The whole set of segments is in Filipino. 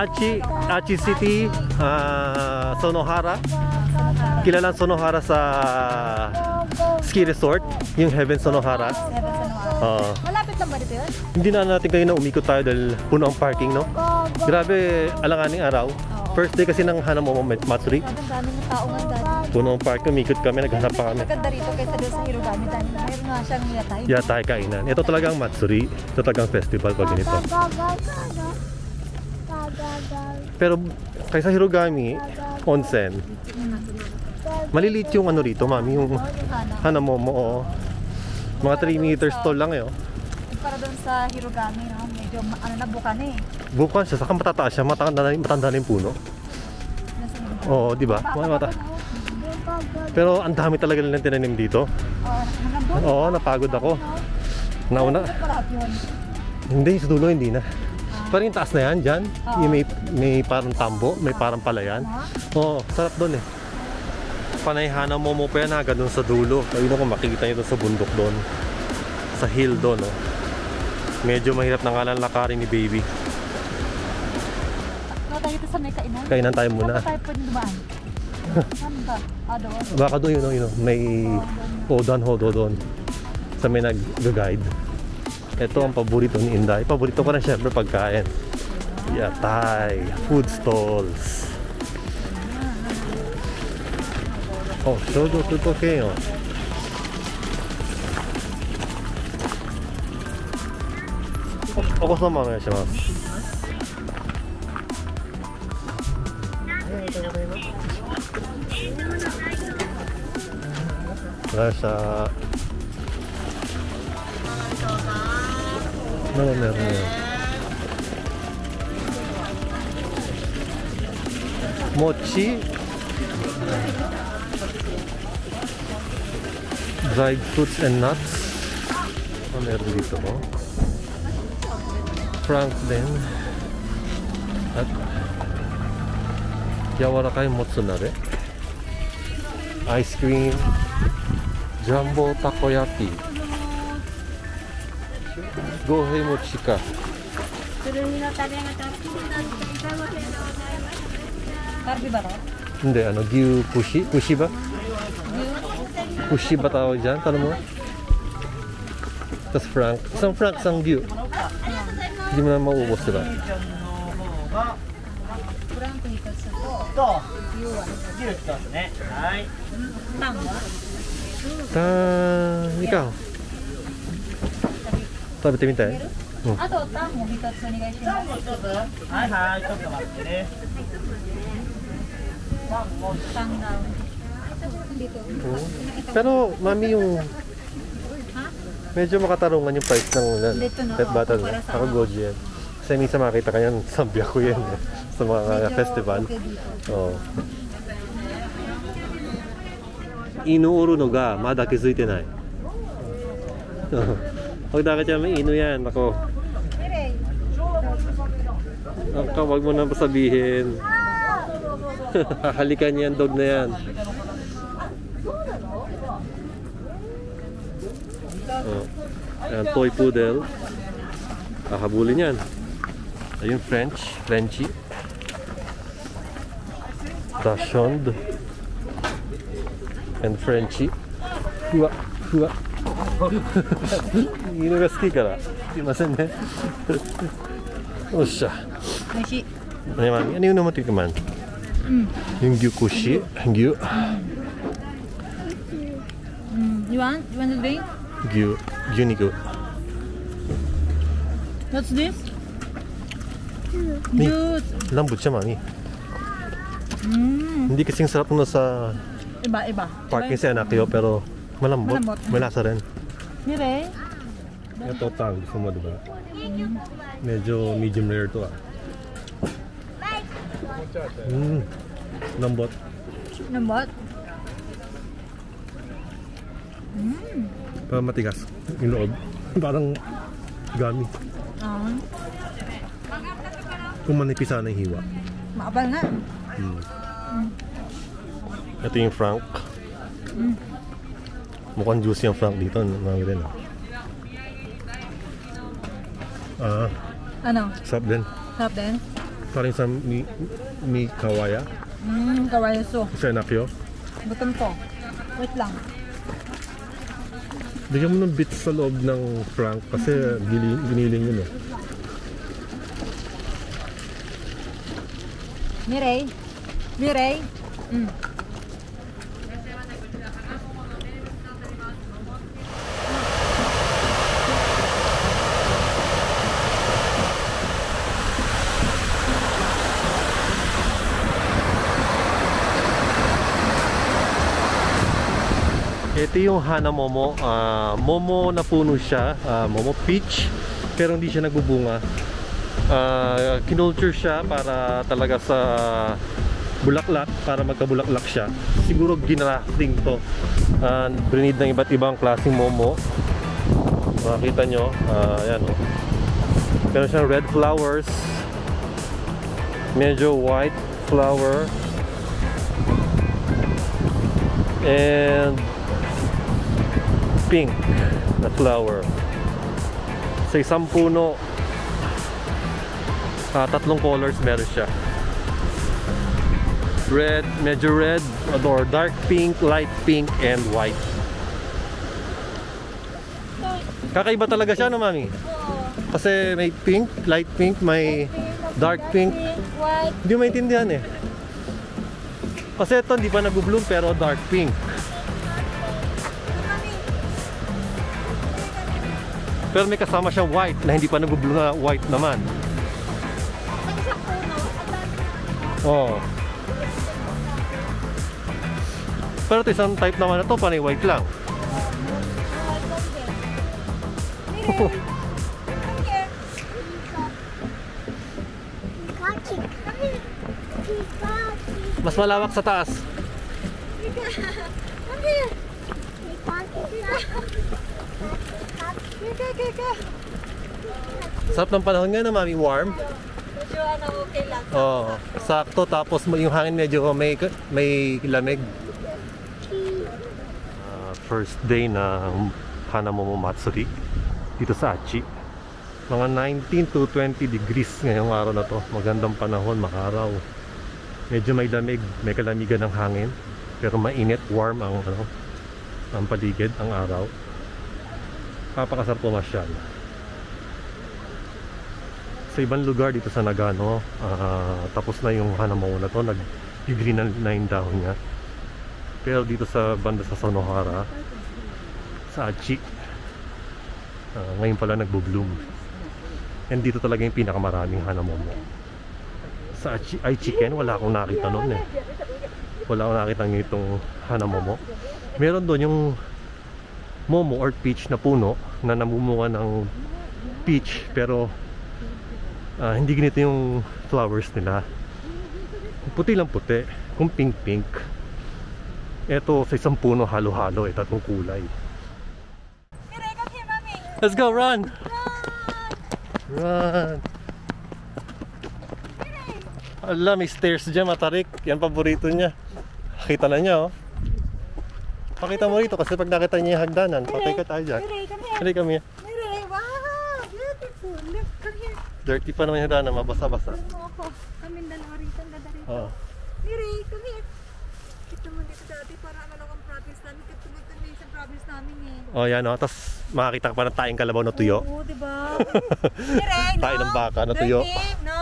Achi, Achi City, ah, Sonohara. Kilalang Sonohara sa ski resort, yung Heaven Sonohara. Oo. Malapit lang ba dito yun? hindi na natin kayo na umikot tayo dahil puno ang parking, no? Grabe, alanganing araw. First day kasi ng Hanamomo Matsuri. Ang dami ng tao nga dati. Puno ang parking, umikot kami, naghanap pa kami. Maganda rito kaysa doon sa Hirogami. Dahil mayroon nga siyang yatay. Yatay kainan. Ito talagang Matsuri. Ito talagang festival pag ganito. Pero kaysa Hirogami, onsen. Maliliit yung ano rito, mami, yung yung Hana. Hanamomo. oo. Mga 3 meters tall lang eh. oh. Para doon sa Hirogami, no? medyo ano na bukan eh. Bukan siya, saka matataas siya, matanda na, matanda na yung puno. Oo, di ba? Mata. Pero ang dami talaga nilang tinanim dito. Oo, napagod ako. Nauna, hindi, sa dulo hindi na. Parang yung taas na yan, dyan. Oo. Yung may, may parang tambo, may parang palayan. Oo, sarap doon eh. Panayhana mo mo pa yan hanggang doon sa dulo. Ayun ako, makikita nyo doon sa bundok doon. Sa hill doon, oh. Medyo mahirap na nga lang lakarin ni baby. Ano tayo dito sa may kainan? Kainan tayo Saan muna. ba tayo pwede dumaan? Saan ba? Ah, doon. Baka doon yun, oh, yun, oh. may Odan Hodo doon. Sa may nag-guide. Ito ang paborito ni Inday. Paborito ko na siyempre pagkain. Yatay, food stalls. Oh, shoujo tuto ken yo. Oh, お子様お願いします。わかりました。まだねもう餅ザイフツ and nuts ano meron dito no? frank din at yawarakay motsunare ice cream jumbo takoyaki 老兵もちかつるみの種がたっぷりなっていたまでございますカルビバラ Hindi, ano, Giu Kushi? Kushi ba? Kushi ba tawag dyan? Tanong mo? Tapos Frank. Isang Frank, isang Giu. Hindi mo na maubos, diba? Frank, ito sa to. Giu, ito. Giu, ito. Tan, ikaw. ギル一つねはいパンは Ta ikaw. Sabi tayo tayo. あとタンも一つお願いします。一つはいはいちょっと待ってね Tang daw. Dito. Pero, mami, yung medyo makatarungan yung price ng uh, Dito na, pet oo, bottle. kumpara sa Ako ano. goji yan. Kasi minsan makita ka yan, sambya ko yan eh, sa mga Medyo festival. okay dito. Oo. Inuuro no ga, mada kizuite Nai. Pag nakita may ino yan, ako. Ang wag mo na sabihin. Halikan yan, dog na yan. Oh. Ayan, toy poodle. Kahabulin yan. Ayun, French. Frenchy. Dachshund. And Frenchie. Hua, hua. 犬が好きから。すいませんね。よっしゃ。 May shi. Ano mami? Ano yung naman tikman? Mm. Yung gyukushi. Gyu. Mm. You want? You want to drink? Gyu. Gyuniku. What's this? Ni- Juice. Lambot siya mami. Mm. Hindi kasing sarap na sa Iba, iba. parking sa Anakyo pero malambot. Malambot. May lasa rin. Mire. Ito tang. Gusto mo diba? Medyo medium rare to ah. Mm. Lambot. Lambot. Mm. Parang matigas. Yung loob. Parang gami. Ah. Kung manipis sana yung hiwa. Maabal na. Mm. Ito yung frank. Mm. Mukhang juicy ang frank dito. Marami rin ah. Ano? sarap din. Sarap din? Parang sa mi, mi kawaya. Hmm, kawayaso. Senakyo. Gutom ko. Wait lang. Bigyan mo ng bits sa loob ng frank kasi gili, giniling yun eh. Mirey. Mirey. Mm. Ito yung Hana Momo. Ah, momo na puno siya. Ah, momo peach. Pero hindi siya nagbubunga. Ah, kinulture siya para talaga sa bulaklak. Para magkabulaklak siya. Siguro ginrafting to. Ah, brinid ng iba't ibang klaseng momo. Makikita nyo. Ah, yan o. Meron siyang red flowers. Medyo white flower. And pink na flower. Sa isang puno, ah, tatlong colors meron siya. Red, medyo red, or dark pink, light pink, and white. Kakaiba talaga siya, no, mami? Kasi may pink, light pink, may dark pink. Hindi mo maintindihan eh. Kasi ito, hindi pa nag-bloom, pero dark pink. Pero may kasama siyang white na hindi pa nag-bloom na white naman. Oo. Pero ito isang type naman na to, panay white lang. Mas malawak sa taas. Kika, kika. Sarap ng panahon nga na mami, warm. Medyo ano, okay lang. Oo. Sakto, tapos yung hangin medyo may, may lamig. Ah, first day na Hanamomo Matsuri dito sa Achi. Mga 19 to 20 degrees ngayong araw na to. Magandang panahon, makaraw. Medyo may lamig, may kalamigan ng hangin. Pero mainit, warm ang ano, ang paligid, ang araw. Papakasarap pumasyal. Sa ibang lugar dito sa Nagano, ah, tapos na yung Hanamao na to, nag-green na, na yung dahon niya. Pero dito sa banda sa Sonohara, sa Achi, ah, ngayon pala nagbo-bloom. And dito talaga yung pinakamaraming Hanamomo. Sa Achi, ay chicken, wala akong nakita noon eh. Wala akong nakita ng itong Hanamomo. Meron doon yung momo or peach na puno na namumunga ng peach pero ah, hindi ganito yung flowers nila. Puti lang puti, kung pink pink. Ito sa isang puno halo-halo, eh, tatlong kulay. Let's go, run! Run! Ala, may stairs dyan, matarik. Yan paborito niya. Nakita na niya, oh. Pakita mo rito kasi pag nakita niya yung hagdanan, patay ka tayo dyan. Mirey, come here. Halika kami. Mirey, wow, beautiful. Look, come here. Dirty pa naman yung hagdanan, mabasa-basa. Mo ako. Kami dalawa rito, ang ganda rito. Oo. Come here. Kita mo dito dati, parang ano lang ang province namin. Mo ito sa province namin eh. Oh, yan, oh. Tapos makakita ka pa ng taing kalabaw na tuyo. Oo, di ba? Mirey, no? Tayo ng baka na tuyo. Dirty, no?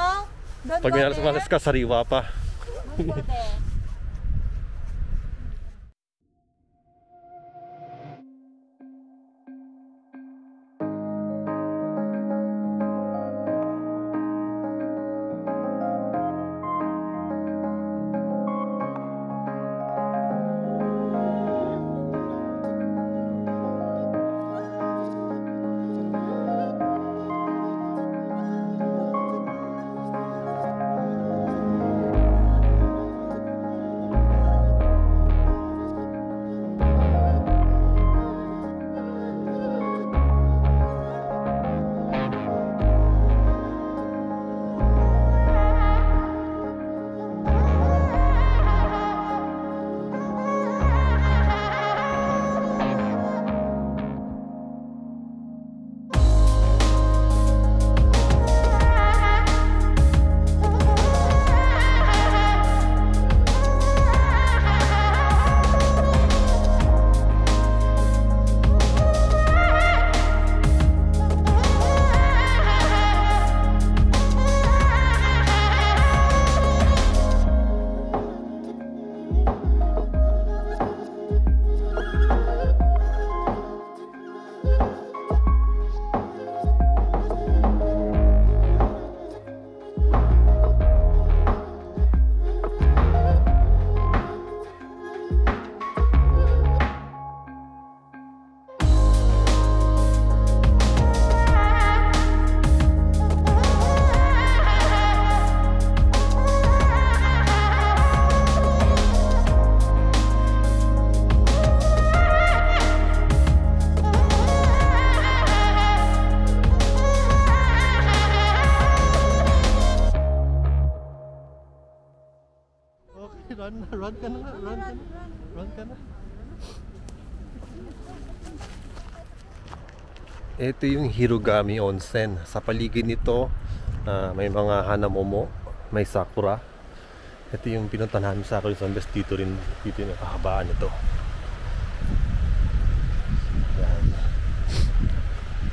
Don't Pag go may there. alas ka, sariwa pa. Don't go there. Run ka na nga, run ka na. Run ka na. Ito yung Hirogami Onsen. Sa paligid nito, ah, may mga hanamomo, may sakura. Ito yung pinunta namin sa Sakura Zambes. Dito rin, dito yung kahabaan nito. Yan.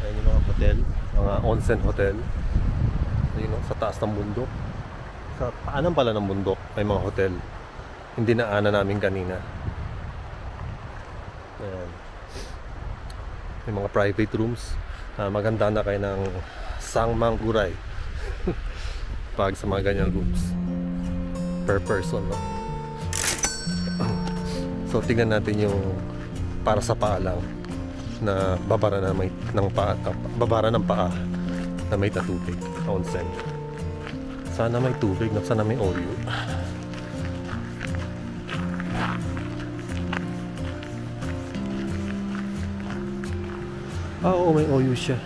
Ayan yung mga hotel, mga onsen hotel. Ayun, oh, sa taas ng bundok. Sa paanan pala ng bundok, may mga hotel. Hindi na ana namin kanina. Ayan. May mga private rooms. Ah, maganda na kayo ng Sangmangguray. Pag sa mga ganyan rooms. Per person, no? So, tingnan natin yung para sa paa lang na babara na may ng paa, babara ng paa na may tatubig, onsen. Sana may tubig, sana may oil. Ah, oo, may oil siya.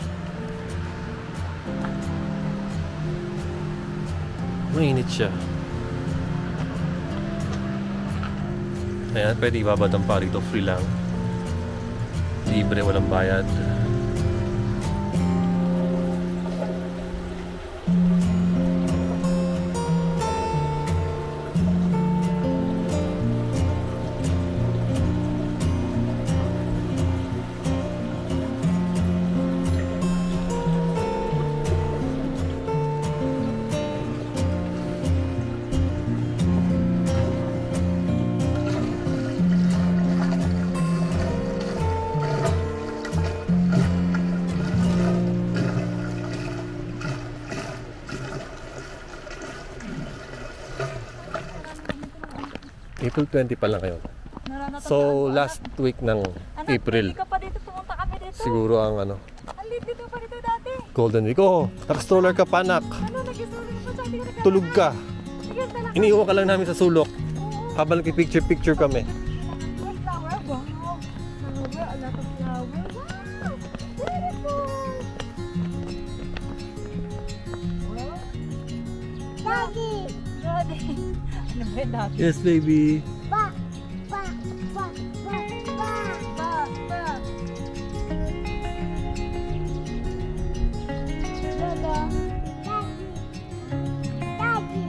Mainit siya. Ayan, pwede ibabad ang pa rito. Free lang. Libre, walang bayad. April 20 pa lang kayo. Naranatan So, last week ng Anak, April. Ka pa dito, pumunta kami dito. Siguro ang ano, Alit dito pa dito dati. Golden Week. Oo, naka-stroller ka pa, anak. Ano, pa sa nagkakaroon. Tulog ka. Iniiwan ka lang namin sa sulok. Habang nagpipicture-picture kami. Flower. Wow. Flower, a lot of flower. Wow. Beautiful. Daddy. Daddy. Ano ba yung daddy? Yes, baby. Ba, ba. Ba, ba. Dada. Daddy,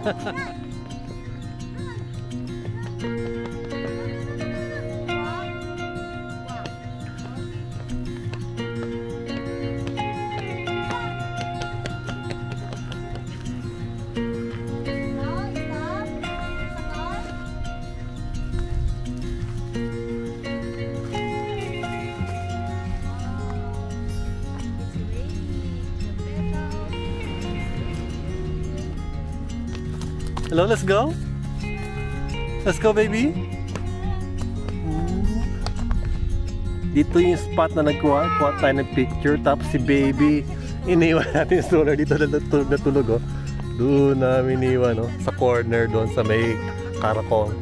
what Hello, let's go. Let's go, baby. Dito yung spot na nagkuha. Kuha tayo ng picture. Tapos si baby, iniwan natin yung stroller dito na natulog, oh. Doon namin iniwan, no? Sa corner doon sa may karakong.